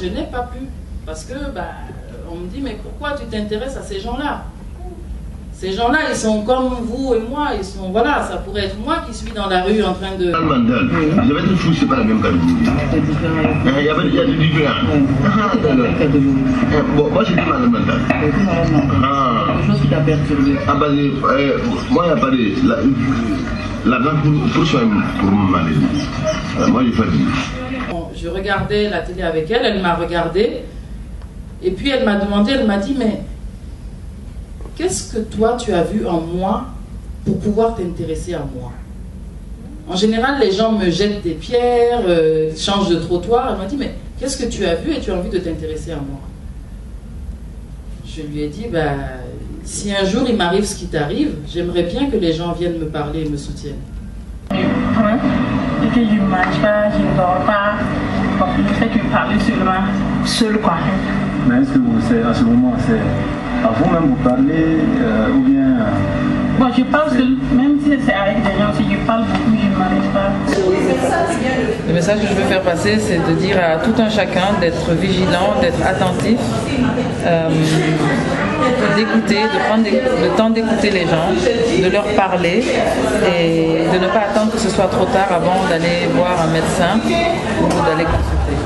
je n'ai pas pu. Parce que, bah, on me dit, mais pourquoi tu t'intéresses à ces gens-là? Ces gens-là, ils sont comme vous et moi. Ils sont, voilà, ça pourrait être moi qui suis dans la rue en train de. Mandel, vous avez fou, c'est pas la même. C'est différent. Il y avait il y a des différents. Ah, d'accord. Eh, Bon, moi j'ai dit malade mental. Ah, Quelque chose qui t'a perturbé. ah bah, euh, moi il n'y a pas de. la- L'argent pour, pour pour mon maladie. Euh, moi j'ai fait Bon, je regardais la télé avec elle, elle m'a regardé. Et puis elle m'a demandé, elle m'a dit, mais qu'est-ce que toi tu as vu en moi pour pouvoir t'intéresser à moi? En général, les gens me jettent des pierres, euh, changent de trottoir. Elle m'a dit, mais qu'est-ce que tu as vu et tu as envie de t'intéresser à moi? Je lui ai dit, bah, si un jour il m'arrive ce qui t'arrive, j'aimerais bien que les gens viennent me parler et me soutiennent. Et puis je ne mange pas, je ne dors pas. Bon, je fais que parler seulement, seul quoi. Mais est-ce que vous, c'est- à ce moment, c'est à vous-même vous parlez euh, ou bien euh, Bon, je parle seul, même si c'est avec des gens, si je parle beaucoup, je ne m'arrête pas. Le message que je veux faire passer, c'est de dire à tout un chacun d'être vigilant, d'être attentif, euh, d'écouter, de prendre des- le temps d'écouter les gens, de leur parler et de ne pas attendre que ce soit trop tard avant d'aller voir un médecin ou d'aller consulter.